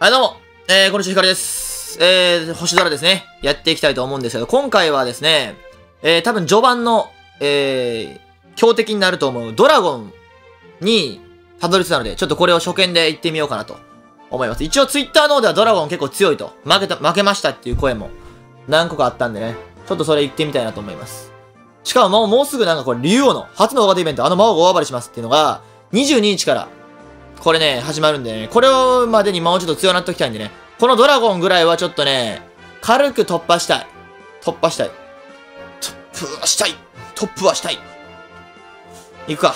はい、どうも。えー、こんにちは、ひかるです。えー、星空ですね。やっていきたいと思うんですけど、今回はですね、えー、多分序盤の、えー、強敵になると思うドラゴンにたどり着いたので、ちょっとこれを初見で行ってみようかなと思います。一応ツイッターの方ではドラゴン結構強いと、負けた、負けましたっていう声も何個かあったんでね、ちょっとそれ行ってみたいなと思います。しかももうもうすぐなんかこれ、竜王の初の大型イベント、あの魔王が大暴れしますっていうのが、22日からこれね、始まるんでね、これをまでにもうちょっと強なっておきたいんでね、このドラゴンぐらいはちょっとね、軽く突破したい。突破したい。突破はしたい。トップはしたい。行くか。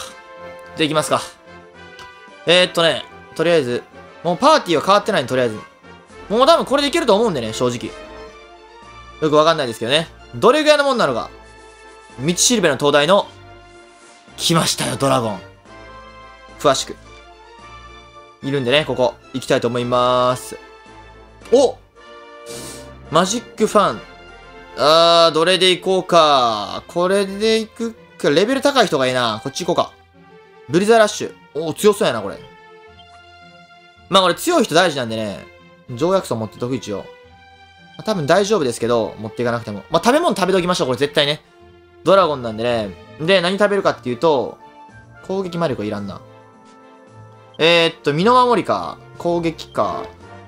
じゃあ行きますか。えー、っとね、とりあえず、もうパーティーは変わってないんで、とりあえず。もう多分これでいけると思うんでね、正直。よくわかんないですけどね。どれぐらいのもんなのか。道しるべの灯台の、来ましたよ、ドラゴン。詳しく。いるんでね、ここ、行きたいと思います。おマジックファン。あー、どれで行こうか。これで行くか。レベル高い人がいいな。こっち行こうか。ブリザーラッシュ。お強そうやな、これ。まあこれ強い人大事なんでね。条約層持ってとく一応。まあ多分大丈夫ですけど、持っていかなくても。まあ食べ物食べときましょう、これ絶対ね。ドラゴンなんでね。で、何食べるかっていうと、攻撃魔力いらんな。えー、っと、身の守りか。攻撃か。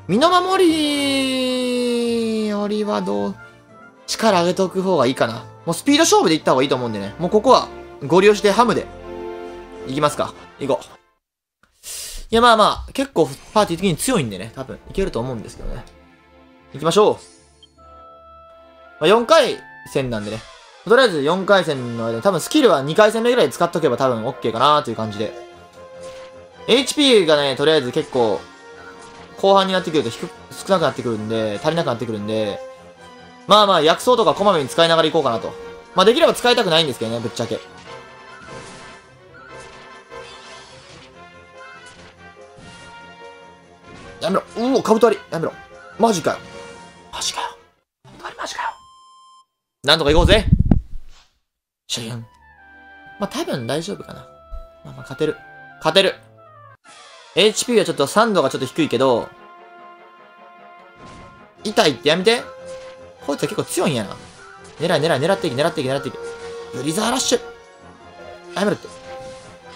身の守りよりはどう、力上げておく方がいいかな。もうスピード勝負でいった方がいいと思うんでね。もうここは、ご利用してハムで、いきますか。行こう。いや、まあまあ、結構パーティー的に強いんでね。多分、いけると思うんですけどね。行きましょう。まあ、4回戦なんでね。とりあえず4回戦の間に多分スキルは2回戦目ぐらい使っとけば多分 OK かなという感じで。HP がね、とりあえず結構、後半になってくると低く、少なくなってくるんで、足りなくなってくるんで、まあまあ、薬草とかこまめに使いながらいこうかなと。まあできれば使いたくないんですけどね、ぶっちゃけ。やめろ。うお、カブトアリ。やめろ。マジかよ。マジかよ。カブトアリマジかよ。なんとか行こうぜ。シャイアン。まあ多分大丈夫かな。まあまあ勝てる。勝てる。HP はちょっと3度がちょっと低いけど、痛いってやめて。こいつは結構強いんやな。狙い狙い狙っていけ狙っていけ狙っていけ。ブリザーラッシュ。やめろって。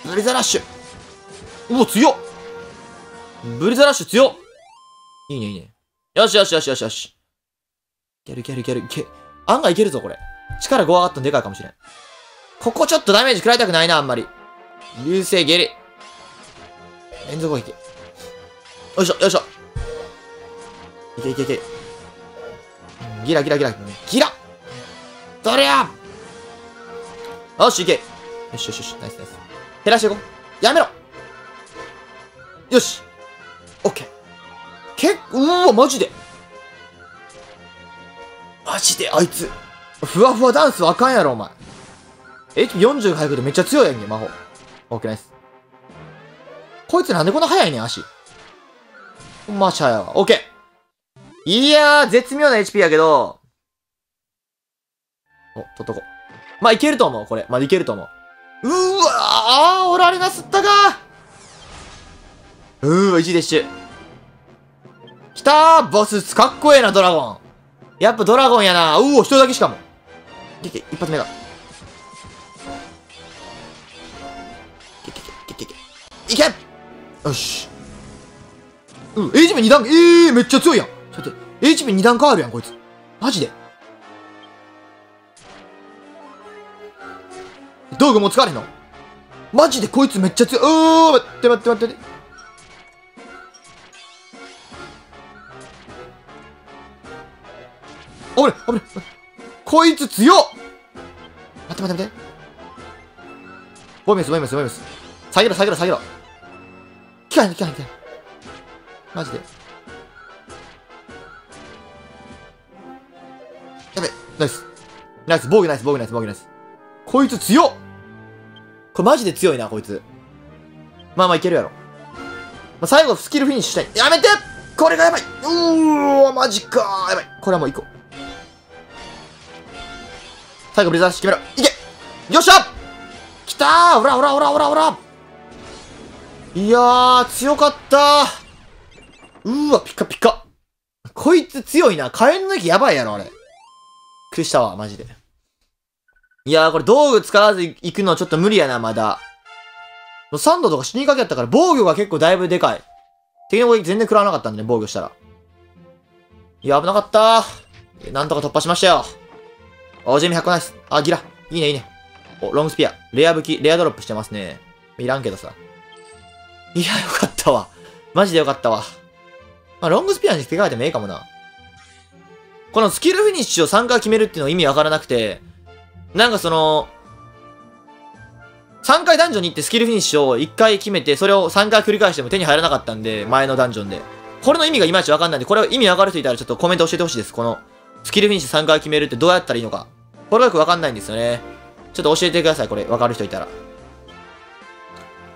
ブリザーラッシュ。うお、強っブリザーラッシュ強っいいねいいね。よしよしよしよしよし。いけるいけるいけるいけ。案外いけるぞ、これ。力5上がったのでかいかもしれん。ここちょっとダメージ食らいたくないな、あんまり。流星ゲリ。連続攻撃。よいしょ、よいしょ。いけいけいけ。ギラギラギラ。ギラどれやよし、いけ。よしよしよし、ナイスナイス。減らしていこう。やめろよし。オッケー。けっ、うわ、マジで。マジで、あいつ。ふわふわダンスあかんやろ、お前。HP40 回復でめっちゃ強いやんけ、魔法。オッケーナイス。こいつなんでこんな速いねん、足。ほんましゃやわ。オッケー。いやー、絶妙な HP やけど。お、取っとこう。まあ、いけると思う、これ。まあ、いけると思う。うーわあー、オラレナ吸ったかうーわ、1でッシュ。きたーボス、かっこええな、ドラゴン。やっぱドラゴンやな。うお、一人だけしかも。いけ、一発目だ。いけ、いけ、いけ、いけ、いけ。よし。うん、HP2 段、えー、めっちゃ強いやん。ちょっと、HP2 段変わるやん、こいつ。マジで。道具も使われんの？マジでこいつめっちゃ強い。おー、待って待って待って待って。危ない、危ない。こいつ強っ待って待って待って。ボイメス、ボイメス、ボイメス。下げろ、下げろ、下げろ。効かへん、効かへん、効かへん。マジで。やべ、ナイス。ナイス、防御ナイス、防御ナイス、防御ナイス。こいつ強っこれマジで強いな、こいつ。まあまあいけるやろ。まあ、最後スキルフィニッシュしたい。やめてこれがやばいうーわ、マジかやばい。これはもう行こう。最後ブリザーシ決めろ。いけよっしゃ来たーほらほらほらほらほらいやー、強かったうーわ、ピカピカ。こいつ強いな。火炎の息やばいやろ、あれ。びっくりしたわ、マジで。いやー、これ道具使わず行くのちょっと無理やな、まだ。サンドとか死にかけやったから、防御が結構だいぶでかい。敵の攻撃全然食らわなかったんでね、防御したら。いや、危なかったー。なんとか突破しましたよ。お、ジェミ100ナイス。あ、ギラ。いいね、いいね。お、ロングスピア。レア武器、レアドロップしてますね。いらんけどさ。いや、よかったわ。マジでよかったわ。まあ、ロングスピアに付け替えてもええかもな。このスキルフィニッシュを3回決めるっていうのは意味わからなくて、なんかその、3回ダンジョンに行ってスキルフィニッシュを1回決めて、それを3回繰り返しても手に入らなかったんで、前のダンジョンで。これの意味がいまいちわかんないんで、これ意味わかる人いたらちょっとコメント教えてほしいです。この、スキルフィニッシュ3回決めるってどうやったらいいのか。これがよくわかんないんですよね。ちょっと教えてください、これ。わかる人いたら。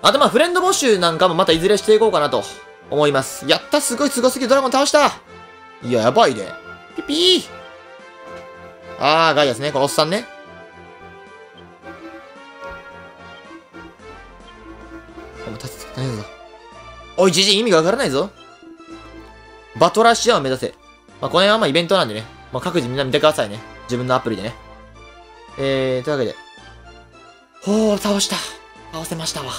あとまあ、フレンド募集なんかもまたいずれしていこうかなと思います。やったすごいすごすぎるドラゴン倒したいや、やばいで。ピピーあー、ガイアスね。このおっさんね。お立つないぞ。おい、じじい意味がわからないぞ。バトラシアを目指せ。まあ、この辺はまあイベントなんでね。まあ、各自みんな見てくださいね。自分のアプリでね。えー、というわけで。ほー、倒した。倒せましたわ。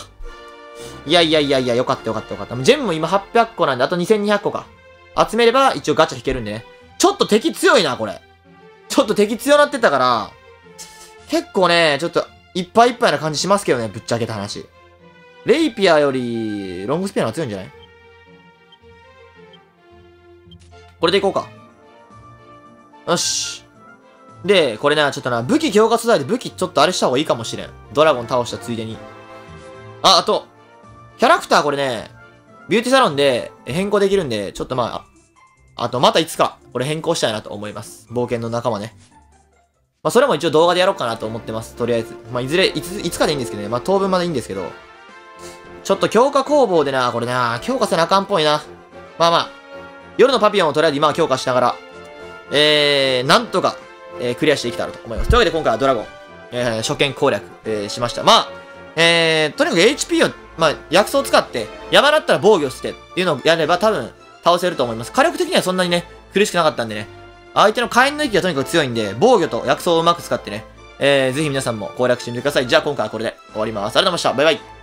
いやいやいやいや、よかったよかったよかった。ジェムも今800個なんで、あと2200個か。集めれば一応ガチャ引けるんでね。ちょっと敵強いな、これ。ちょっと敵強なってたから、結構ね、ちょっといっぱいいっぱいな感じしますけどね、ぶっちゃけた話。レイピアより、ロングスピアの方が強いんじゃない？これでいこうか。よし。で、これな、ちょっとな、武器強化素材で武器ちょっとあれした方がいいかもしれん。ドラゴン倒したついでに。あ、あと、キャラクターこれね、ビューティーサロンで変更できるんで、ちょっとまあ、あとまたいつか、これ変更したいなと思います。冒険の仲間ね。まあそれも一応動画でやろうかなと思ってます。とりあえず。まあいずれ、いつ、いつかでいいんですけどね。まあ当分までいいんですけど。ちょっと強化工房でな、これな、強化せなあかんっぽいな。まあまあ、夜のパピオンをとりあえず今は強化しながら、えー、なんとか、えー、クリアしていきたらと思います。というわけで今回はドラゴン、えー、初見攻略、えー、しました。まあ、えー、とにかく HP を、まあ、薬草を使って、山だったら防御してっていうのをやれば多分倒せると思います。火力的にはそんなにね、苦しくなかったんでね。相手の火炎の域がとにかく強いんで、防御と薬草をうまく使ってね、えー、ぜひ皆さんも攻略してみてください。じゃあ今回はこれで終わります。ありがとうございました。バイバイ。